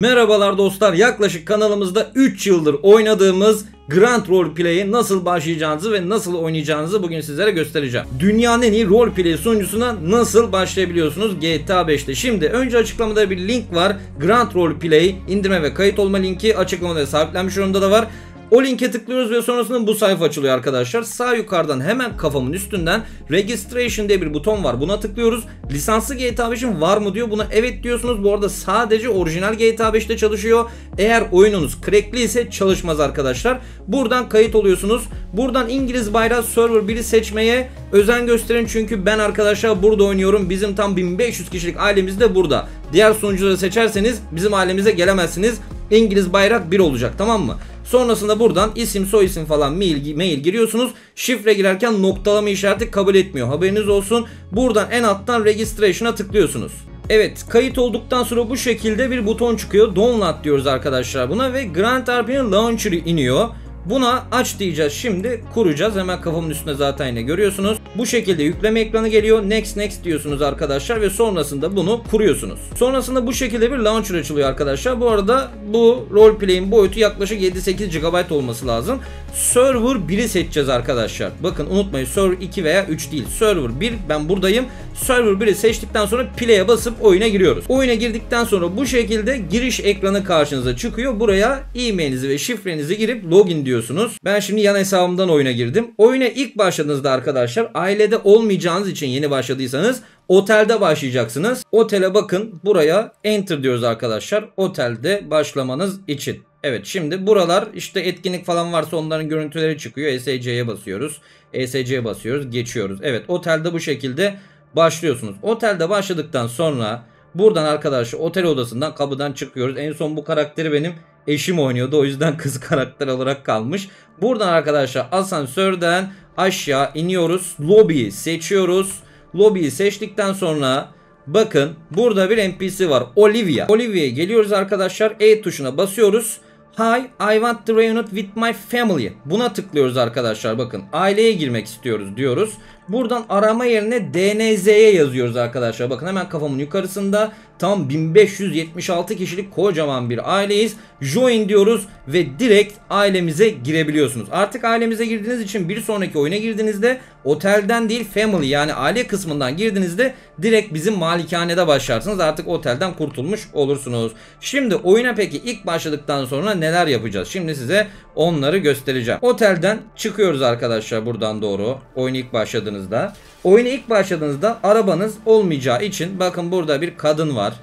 Merhabalar dostlar yaklaşık kanalımızda 3 yıldır oynadığımız Grand Roleplay'e nasıl başlayacağınızı ve nasıl oynayacağınızı bugün sizlere göstereceğim. Dünyanın en iyi roleplay sunucusuna nasıl başlayabiliyorsunuz GTA 5'te. Şimdi önce açıklamada bir link var. Grand Roleplay indirme ve kayıt olma linki açıklamada sahiplenmiş yorumda da var. O linke tıklıyoruz ve sonrasında bu sayfa açılıyor arkadaşlar. Sağ yukarıdan hemen kafamın üstünden Registration diye bir buton var. Buna tıklıyoruz. Lisanslı GTA 5'in var mı diyor. Buna evet diyorsunuz. Bu arada sadece orijinal GTA 5'te çalışıyor. Eğer oyununuz crackli ise çalışmaz arkadaşlar. Buradan kayıt oluyorsunuz. Buradan İngiliz bayrağı server 1'i seçmeye özen gösterin. Çünkü ben arkadaşlar burada oynuyorum. Bizim tam 1500 kişilik ailemiz de burada. Diğer sunucuları seçerseniz bizim ailemize gelemezsiniz. İngiliz bayrak 1 olacak tamam mı? Sonrasında buradan isim soy isim falan mail, mail giriyorsunuz. Şifre girerken noktalama işareti kabul etmiyor. Haberiniz olsun. Buradan en alttan registration'a tıklıyorsunuz. Evet kayıt olduktan sonra bu şekilde bir buton çıkıyor. Download diyoruz arkadaşlar buna ve Grand RP'nin launcher'ı iniyor. Buna aç diyeceğiz şimdi kuracağız hemen kafamın üstünde zaten yine görüyorsunuz. Bu şekilde yükleme ekranı geliyor next next diyorsunuz arkadaşlar ve sonrasında bunu kuruyorsunuz. Sonrasında bu şekilde bir launcher açılıyor arkadaşlar. Bu arada bu roleplay'in boyutu yaklaşık 7-8 GB olması lazım. Server 1'i seçeceğiz arkadaşlar. Bakın unutmayın server 2 veya 3 değil. Server 1 ben buradayım. Server 1'i seçtikten sonra play'e basıp oyuna giriyoruz. Oyuna girdikten sonra bu şekilde giriş ekranı karşınıza çıkıyor. Buraya e-mailinizi ve şifrenizi girip login diyorsunuz. Ben şimdi yan hesabımdan oyuna girdim. Oyuna ilk başladığınızda arkadaşlar ailede olmayacağınız için yeni başladıysanız Otelde başlayacaksınız. Otele bakın buraya enter diyoruz arkadaşlar. Otelde başlamanız için. Evet şimdi buralar işte etkinlik falan varsa onların görüntüleri çıkıyor. ESC'ye basıyoruz. ESC'ye basıyoruz. Geçiyoruz. Evet otelde bu şekilde başlıyorsunuz. Otelde başladıktan sonra buradan arkadaşlar otel odasından kapıdan çıkıyoruz. En son bu karakteri benim eşim oynuyordu. O yüzden kız karakter olarak kalmış. Buradan arkadaşlar asansörden aşağı iniyoruz. Lobby'yi seçiyoruz. Lobby'yi seçtikten sonra bakın burada bir NPC var. Olivia. Olivia'ya geliyoruz arkadaşlar. E tuşuna basıyoruz. Hi, I want to reunite with my family. Buna tıklıyoruz arkadaşlar bakın. Aileye girmek istiyoruz diyoruz. Buradan arama yerine DNZ'ye yazıyoruz arkadaşlar. Bakın hemen kafamın yukarısında tam 1576 kişilik kocaman bir aileyiz. Join diyoruz ve direkt ailemize girebiliyorsunuz. Artık ailemize girdiğiniz için bir sonraki oyuna girdiğinizde otelden değil family yani aile kısmından girdiğinizde direkt bizim malikanede başlarsınız. Artık otelden kurtulmuş olursunuz. Şimdi oyuna peki ilk başladıktan sonra neler yapacağız? Şimdi size onları göstereceğim. Otelden çıkıyoruz arkadaşlar buradan doğru. Oyun ilk başladığınızda. Oyuna ilk başladığınızda arabanız olmayacağı için bakın burada bir kadın var.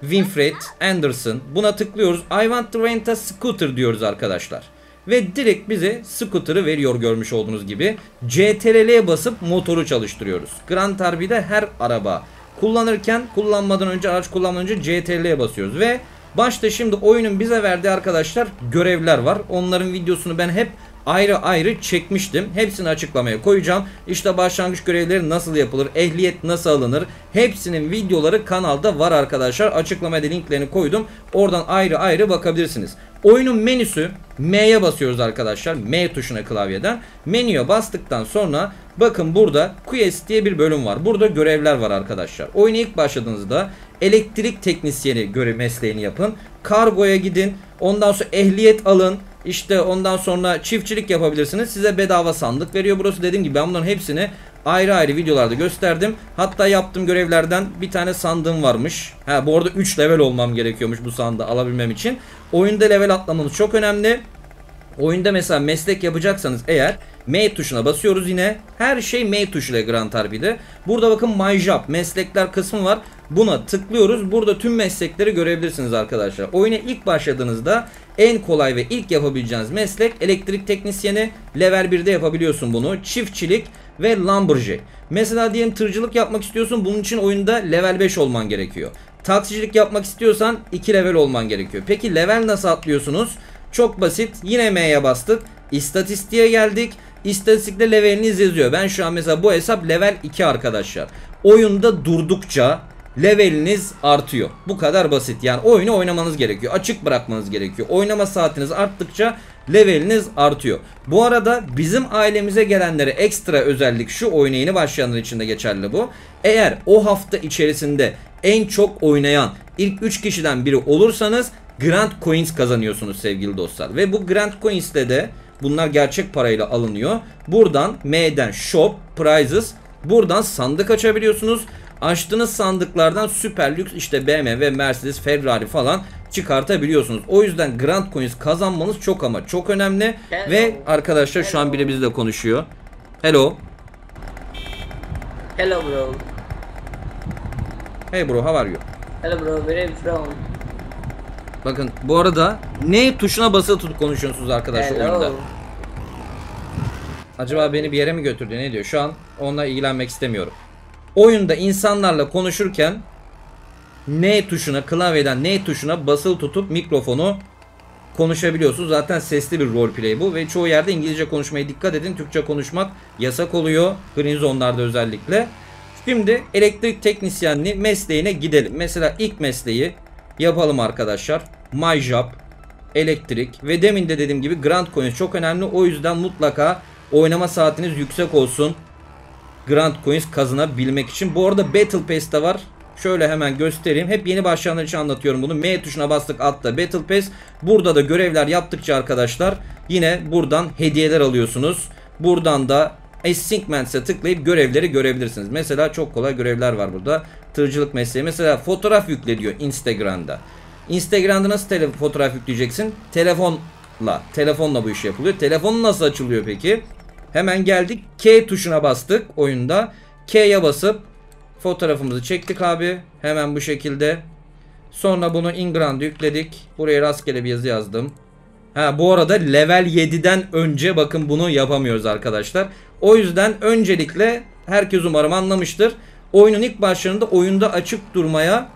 Winfred Anderson. Buna tıklıyoruz. I want to rent a scooter diyoruz arkadaşlar. Ve direkt bize scooter'ı veriyor görmüş olduğunuz gibi. CTRL'ye basıp motoru çalıştırıyoruz. Grand Turbo'da her araba kullanırken kullanmadan önce araç kullanmadan önce CTRL'ye basıyoruz. Ve başta şimdi oyunun bize verdiği arkadaşlar görevler var. Onların videosunu ben hep ayrı ayrı çekmiştim. Hepsini açıklamaya koyacağım. İşte başlangıç görevleri nasıl yapılır, ehliyet nasıl alınır, hepsinin videoları kanalda var arkadaşlar. Açıklamada linklerini koydum. Oradan ayrı ayrı bakabilirsiniz. Oyunun menüsü M'ye basıyoruz arkadaşlar. M tuşuna klavyeden. Menüye bastıktan sonra bakın burada Quest diye bir bölüm var. Burada görevler var arkadaşlar. Oyuna ilk başladığınızda elektrik teknisyeni görev mesleğini yapın. Kargoya gidin. Ondan sonra ehliyet alın. İşte ondan sonra çiftçilik yapabilirsiniz. Size bedava sandık veriyor burası. Dediğim gibi ben bunların hepsini ayrı ayrı videolarda gösterdim. Hatta yaptığım görevlerden bir tane sandığım varmış. Ha bu arada 3 level olmam gerekiyormuş bu sandığı alabilmem için. Oyunda level atlamanız çok önemli. Oyunda mesela meslek yapacaksanız eğer M tuşuna basıyoruz yine. Her şey M tuşuyla Grand Harbi'de. Burada bakın My Job meslekler kısmı var. Buna tıklıyoruz. Burada tüm meslekleri görebilirsiniz arkadaşlar. Oyuna ilk başladığınızda en kolay ve ilk yapabileceğiniz meslek elektrik teknisyeni. Level 1'de yapabiliyorsun bunu. Çiftçilik ve lumberjack. Mesela diyelim tırcılık yapmak istiyorsun. Bunun için oyunda level 5 olman gerekiyor. Taksicilik yapmak istiyorsan 2 level olman gerekiyor. Peki level nasıl atlıyorsunuz? Çok basit. Yine M'ye bastık. İstatistiğe geldik. İstatistikte leveliniz yazıyor. Ben şu an mesela bu hesap level 2 arkadaşlar. Oyunda durdukça leveliniz artıyor. Bu kadar basit. Yani oyunu oynamanız gerekiyor. Açık bırakmanız gerekiyor. Oynama saatiniz arttıkça leveliniz artıyor. Bu arada bizim ailemize gelenlere ekstra özellik şu oyuna yeni başlayanlar için de geçerli bu. Eğer o hafta içerisinde en çok oynayan ilk 3 kişiden biri olursanız Grand Coins kazanıyorsunuz sevgili dostlar. Ve bu Grand Coins'te de bunlar gerçek parayla alınıyor. Buradan M'den Shop, Prizes buradan sandık açabiliyorsunuz. Açtığınız sandıklardan süper lüks işte BMW, Mercedes, Ferrari falan çıkartabiliyorsunuz. O yüzden Grand Coins kazanmanız çok ama çok önemli. Hello. Ve arkadaşlar şu an biri bizle konuşuyor. Hello. Hello bro. Hey bro, how are you? Hello bro, where are you from? Bakın bu arada ne tuşuna basılı tutup konuşuyorsunuz arkadaşlar oyunda. Hello. Acaba beni bir yere mi götürdü ne diyor? Şu an onunla ilgilenmek istemiyorum. Oyunda insanlarla konuşurken N tuşuna klavyeden N tuşuna basılı tutup mikrofonu konuşabiliyorsunuz. Zaten sesli bir roleplay bu ve çoğu yerde İngilizce konuşmaya dikkat edin. Türkçe konuşmak yasak oluyor. Green zone'larda özellikle. Şimdi elektrik teknisyenliği mesleğine gidelim. Mesela ilk mesleği yapalım arkadaşlar. My job, elektrik ve demin de dediğim gibi Grand Coins çok önemli. O yüzden mutlaka oynama saatiniz yüksek olsun. Grand Coins kazanabilmek için. Bu arada Battle Pass de var. Şöyle hemen göstereyim. Hep yeni başlayanlar için anlatıyorum bunu. M tuşuna bastık altta Battle Pass. Burada da görevler yaptıkça arkadaşlar yine buradan hediyeler alıyorsunuz. Buradan da Asyncmance'e tıklayıp görevleri görebilirsiniz. Mesela çok kolay görevler var burada. Tırcılık mesleği. Mesela fotoğraf yükle diyor Instagram'da. Instagram'da nasıl tele fotoğraf yükleyeceksin? Telefonla. Telefonla bu iş yapılıyor. Telefon nasıl açılıyor peki? Hemen geldik. K tuşuna bastık oyunda. K'ye basıp fotoğrafımızı çektik abi. Hemen bu şekilde. Sonra bunu Ingram'da yükledik. Buraya rastgele bir yazı yazdım. Ha bu arada level 7'den önce bakın bunu yapamıyoruz arkadaşlar. O yüzden öncelikle herkes umarım anlamıştır. Oyunun ilk başlarında oyunda açık durmaya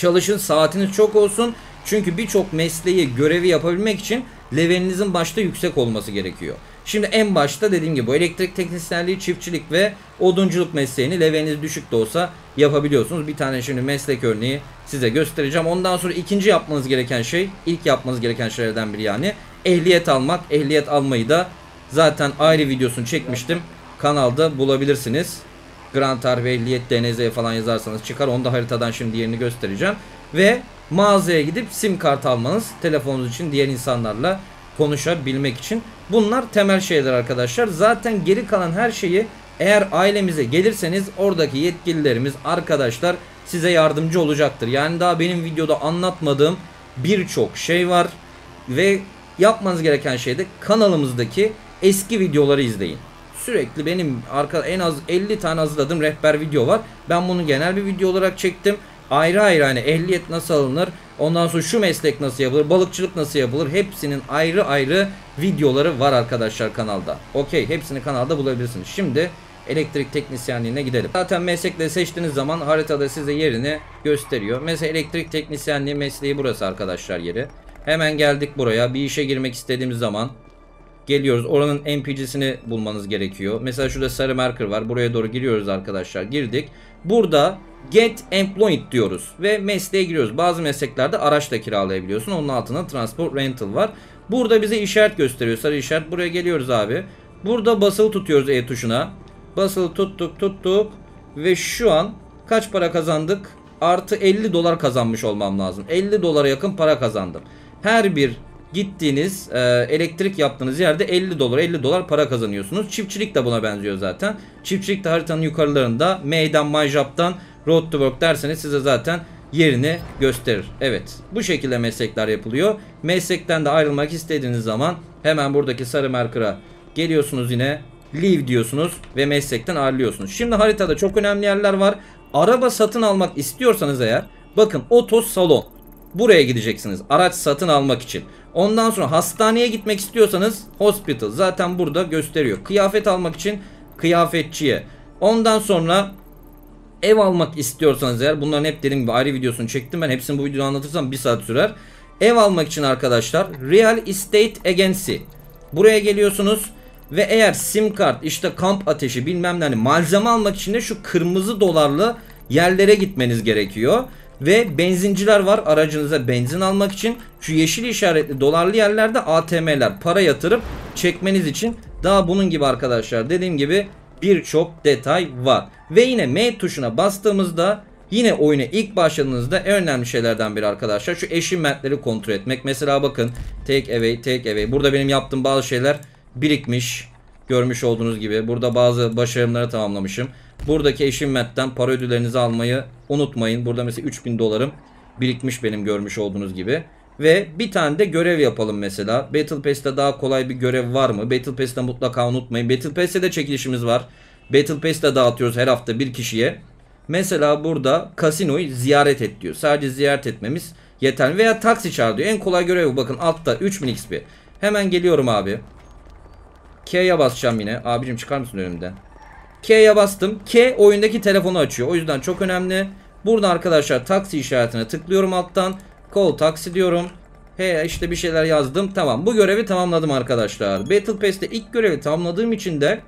çalışın saatiniz çok olsun. Çünkü birçok mesleği görevi yapabilmek için levelinizin başta yüksek olması gerekiyor. Şimdi en başta dediğim gibi bu elektrik teknisyenliği, çiftçilik ve odunculuk mesleğini leveliniz düşük de olsa yapabiliyorsunuz. Bir tane şimdi meslek örneği size göstereceğim. Ondan sonra ikinci yapmanız gereken şey, ilk yapmanız gereken şeylerden biri yani ehliyet almak. Ehliyet almayı da zaten ayrı videosunu çekmiştim. Kanalda bulabilirsiniz. Grand Harbi ehliyet DNZ falan yazarsanız çıkar. Onu da haritadan şimdi yerini göstereceğim. Ve mağazaya gidip sim kart almanız telefonunuz için diğer insanlarla konuşabilmek için. Bunlar temel şeyler arkadaşlar. Zaten geri kalan her şeyi eğer ailemize gelirseniz oradaki yetkililerimiz arkadaşlar size yardımcı olacaktır. Yani daha benim videoda anlatmadığım birçok şey var ve yapmanız gereken şey de kanalımızdaki eski videoları izleyin. Sürekli benim arka en az 50 tane hazırladığım rehber video var. Ben bunu genel bir video olarak çektim. Ayrı ayrı hani ehliyet nasıl alınır, ondan sonra şu meslek nasıl yapılır, balıkçılık nasıl yapılır hepsinin ayrı ayrı videoları var arkadaşlar kanalda. Okey hepsini kanalda bulabilirsiniz. Şimdi elektrik teknisyenliğine gidelim. Zaten meslekleri seçtiğiniz zaman haritada size yerini gösteriyor. Mesela elektrik teknisyenliği mesleği burası arkadaşlar yeri. Hemen geldik buraya. Bir işe girmek istediğimiz zaman geliyoruz. Oranın NPC'sini bulmanız gerekiyor. Mesela şurada sarı marker var. Buraya doğru giriyoruz arkadaşlar. Girdik. Burada Get Employed diyoruz ve mesleğe giriyoruz. Bazı mesleklerde araç da kiralayabiliyorsun. Onun altında Transport Rental var. Burada bize işaret gösteriyor. Sarı işaret. Buraya geliyoruz abi. Burada basılı tutuyoruz E tuşuna. Basılı tuttuk tuttuk ve şu an kaç para kazandık? Artı 50 dolar kazanmış olmam lazım. 50 dolara yakın para kazandım. Her bir gittiğiniz e, elektrik yaptığınız yerde 50 dolar 50 dolar para kazanıyorsunuz. Çiftçilik de buna benziyor zaten. Çiftçilik de haritanın yukarılarında Meydan Job'dan Road to Work derseniz size zaten yerini gösterir. Evet bu şekilde meslekler yapılıyor. Meslekten de ayrılmak istediğiniz zaman hemen buradaki sarı marker'a geliyorsunuz yine leave diyorsunuz ve meslekten ayrılıyorsunuz. Şimdi haritada çok önemli yerler var. Araba satın almak istiyorsanız eğer bakın oto salon buraya gideceksiniz araç satın almak için. Ondan sonra hastaneye gitmek istiyorsanız hospital zaten burada gösteriyor. Kıyafet almak için kıyafetçiye. Ondan sonra ev almak istiyorsanız eğer bunların hep dediğim gibi ayrı videosunu çektim ben hepsini bu videoda anlatırsam bir saat sürer. Ev almak için arkadaşlar Real Estate Agency buraya geliyorsunuz ve eğer sim kart işte kamp ateşi bilmem ne hani malzeme almak için de şu kırmızı dolarlı yerlere gitmeniz gerekiyor. Ve benzinciler var aracınıza benzin almak için. Şu yeşil işaretli dolarlı yerlerde ATM'ler para yatırıp çekmeniz için. Daha bunun gibi arkadaşlar dediğim gibi birçok detay var. Ve yine M tuşuna bastığımızda Yine oyuna ilk başladığınızda en önemli şeylerden biri arkadaşlar şu achievement'leri kontrol etmek. Mesela bakın take away take away. Burada benim yaptığım bazı şeyler birikmiş. Görmüş olduğunuz gibi. Burada bazı başarımları tamamlamışım. Buradaki achievement'ten para ödüllerinizi almayı unutmayın. Burada mesela 3000 dolarım birikmiş benim görmüş olduğunuz gibi. Ve bir tane de görev yapalım mesela. Battle Pass'te daha kolay bir görev var mı? Battle Pass'te mutlaka unutmayın. Battle Pass'te de çekilişimiz var. Battle Pass'te dağıtıyoruz her hafta bir kişiye. Mesela burada kasinoyu ziyaret et diyor. Sadece ziyaret etmemiz yeterli. Veya taksi çağır diyor. En kolay görev bu. Bakın altta 3000 XP. Hemen geliyorum abi. K'ye basacağım yine. Abicim çıkar mısın önümden? K'ye bastım. K oyundaki telefonu açıyor. O yüzden çok önemli. Burada arkadaşlar taksi işaretine tıklıyorum alttan. Call taksi diyorum. He işte bir şeyler yazdım. Tamam bu görevi tamamladım arkadaşlar. Battle Pass'te ilk görevi tamamladığım için de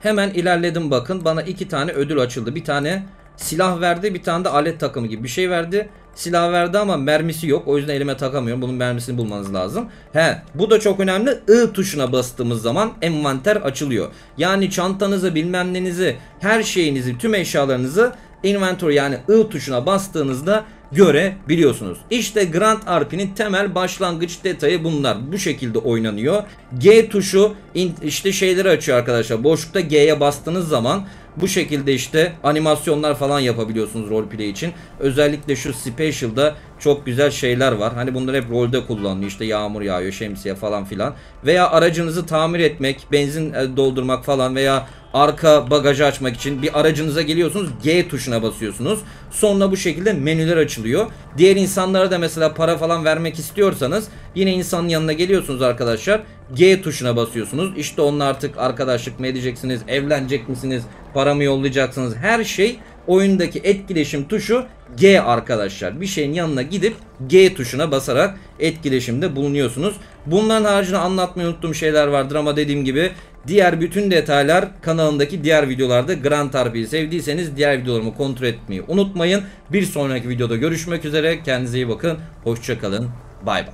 hemen ilerledim bakın. Bana iki tane ödül açıldı. Bir tane silah verdi. Bir tane de alet takımı gibi bir şey verdi. Silah verdi ama mermisi yok. O yüzden elime takamıyorum. Bunun mermisini bulmanız lazım. He, bu da çok önemli. I tuşuna bastığımız zaman envanter açılıyor. Yani çantanızı, bilmem nenizi, her şeyinizi, tüm eşyalarınızı inventory yani I tuşuna bastığınızda görebiliyorsunuz. İşte Grand RP'nin temel başlangıç detayı bunlar. Bu şekilde oynanıyor. G tuşu işte şeyleri açıyor arkadaşlar. Boşlukta G'ye bastığınız zaman bu şekilde işte animasyonlar falan yapabiliyorsunuz roleplay için. Özellikle şu special'da çok güzel şeyler var. Hani bunlar hep rolde kullanılıyor. İşte yağmur yağıyor, şemsiye falan filan. Veya aracınızı tamir etmek, benzin e, doldurmak falan veya arka bagajı açmak için bir aracınıza geliyorsunuz G tuşuna basıyorsunuz. Sonra bu şekilde menüler açılıyor. Diğer insanlara da mesela para falan vermek istiyorsanız yine insanın yanına geliyorsunuz arkadaşlar. G tuşuna basıyorsunuz. İşte onunla artık arkadaşlık mı edeceksiniz, evlenecek misiniz, para mı yollayacaksınız her şey oyundaki etkileşim tuşu G arkadaşlar. Bir şeyin yanına gidip G tuşuna basarak etkileşimde bulunuyorsunuz. Bunların haricinde anlatmayı unuttuğum şeyler vardır ama dediğim gibi diğer bütün detaylar kanalımdaki diğer videolarda Grand RP'yi sevdiyseniz diğer videolarımı kontrol etmeyi unutmayın. Bir sonraki videoda görüşmek üzere. Kendinize iyi bakın. Hoşçakalın. Bay bay.